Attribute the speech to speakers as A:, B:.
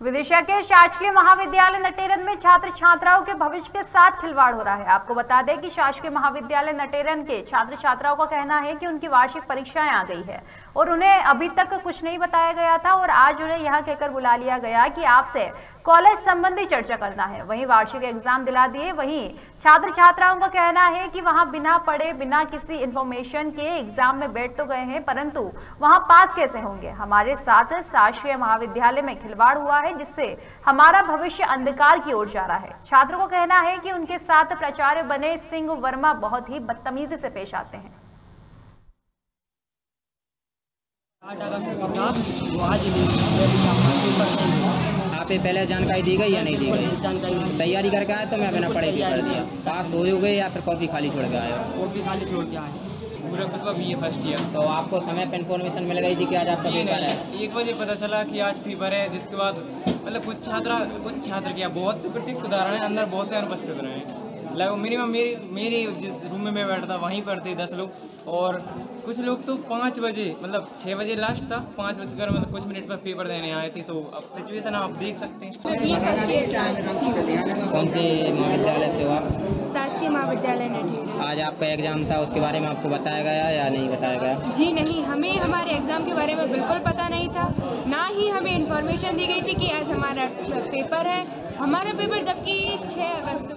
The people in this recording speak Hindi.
A: विदिशा के शासकीय महाविद्यालय नटेरन में छात्र छात्राओं के भविष्य के साथ खिलवाड़ हो रहा है। आपको बता दें कि शासकीय महाविद्यालय नटेरन के छात्र छात्राओं का कहना है कि उनकी वार्षिक परीक्षाएँ आ गई है और उन्हें अभी तक कुछ नहीं बताया गया था और आज उन्हें यह कहकर बुला लिया गया कि आपसे कॉलेज संबंधी चर्चा करना है। वहीं वार्षिक एग्ज़ाम दिला दिए, वहीं छात्र छात्राओं का कहना है कि वहाँ बिना पढ़े, बिना किसी इंफॉर्मेशन के एग्ज़ाम में बैठ तो गए हैं, परंतु वहाँ पास कैसे होंगे? हमारे साथ शासकीय महाविद्यालय में खिलवाड़ हुआ है, जिससे हमारा भविष्य अंधकार की ओर जा रहा है। छात्रों को कहना है कि उनके साथ प्राचार्य बने सिंह वर्मा बहुत ही बदतमीजी से पेश आते हैं।
B: आज
C: पे पहले जानकारी दी गई या नहीं दी गई? तैयारी करके आए तो मैं बिना पढ़े भी कर दिया। पास हो गए या फिर कॉपी खाली छोड़ के आए
B: कॉपी खाली छोड़ के आए।
D: पूरा बी ए फ़र्स्ट ईयर
C: तो आपको समय पर इन्फॉर्मेशन मिल गई थी कि आज आपका
D: सभी
C: पेपर है?
D: एक बजे पता चला कि आज पेपर है जिसके बाद मतलब कुछ छात्रा कुछ छात्र क्या बहुत से प्रत्येक सुधारण है अंदर बहुत से अनुपस्थित रहे हैं। लगभग मिनिमम मेरी मेरी जिस रूम में मैं बैठा था वहीं पर थे दस लोग। और कुछ लोग तो पाँच बजे मतलब छः बजे लास्ट था पाँच बजकर मतलब कुछ मिनट पर पेपर देने आए थे तो अब सिचुएशन आप देख सकते हैं।
C: कौन से महाविद्यालय से हो आप
E: शासकीय महाविद्यालय
C: आज आपका एग्ज़ाम था उसके बारे में आपको बताया गया या नहीं बताया गया?
E: जी नहीं हमें हमारे एग्ज़ाम के बारे में बिल्कुल पता नहीं था। ना ही हमें इन्फॉर्मेशन दी गई थी कि आज हमारा पेपर है। हमारा पेपर जबकि 6 अगस्त